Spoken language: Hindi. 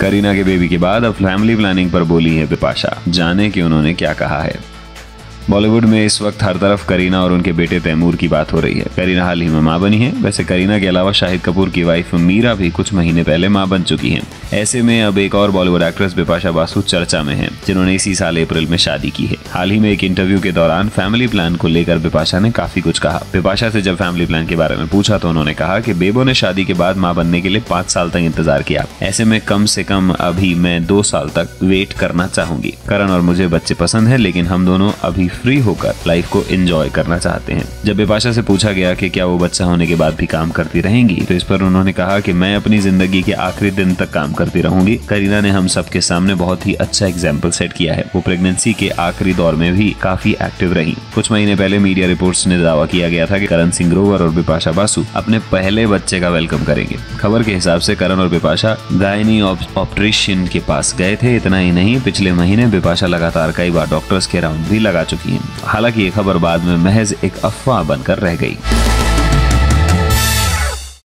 करीना के बेबी के बाद अब फैमिली प्लानिंग पर बोली है बिपाशा। जाने कि उन्होंने क्या कहा है। बॉलीवुड में इस वक्त हर तरफ़ करीना और उनके बेटे तैमूर की बात हो रही है। करीना हाल ही में माँ बनी है। वैसे करीना के अलावा शाहिद कपूर की वाइफ मीरा भी कुछ महीने पहले माँ बन चुकी हैं। ऐसे में अब एक और बॉलीवुड एक्ट्रेस बिपाशा बासु चर्चा में है, जिन्होंने इसी साल अप्रैल में शादी की है। हाल ही में एक इंटरव्यू के दौरान फैमिली प्लान को लेकर बिपाशा ने काफ़ी कुछ कहा। बिपाशा से जब फैमिली प्लान के बारे में पूछा तो उन्होंने कहा की बेबो ने शादी के बाद माँ बनने के लिए पाँच साल तक इंतज़ार किया। ऐसे में कम से कम अभी मैं दो साल तक वेट करना चाहूँगी। करण और मुझे बच्चे पसंद है, लेकिन हम दोनों अभी फ्री होकर लाइफ को एंजॉय करना चाहते हैं। जब बिपाशा से पूछा गया कि क्या वो बच्चा होने के बाद भी काम करती रहेंगी तो इस पर उन्होंने कहा कि मैं अपनी ज़िंदगी के आखिरी दिन तक काम करती रहूँगी। करीना ने हम सबके सामने बहुत ही अच्छा एग्ज़ाम्पल सेट किया है। वो प्रेगनेंसी के आखिरी दौर में भी काफ़ी एक्टिव रही। कुछ महीने पहले मीडिया रिपोर्ट्स ने दावा किया गया था कि करण सिंह ग्रोवर और बिपाशा बासु अपने पहले बच्चे का वेलकम करेंगे। खबर के हिसाब से करण और बिपाशा गायनी ऑप्ट्रिशियन के पास गए थे। इतना ही नहीं, पिछले महीने बिपाशा लगातार कई बार डॉक्टर्स के राउंड भी लगा चुकी हैं हालाँकि ये खबर बाद में महज एक अफवाह बनकर रह गई।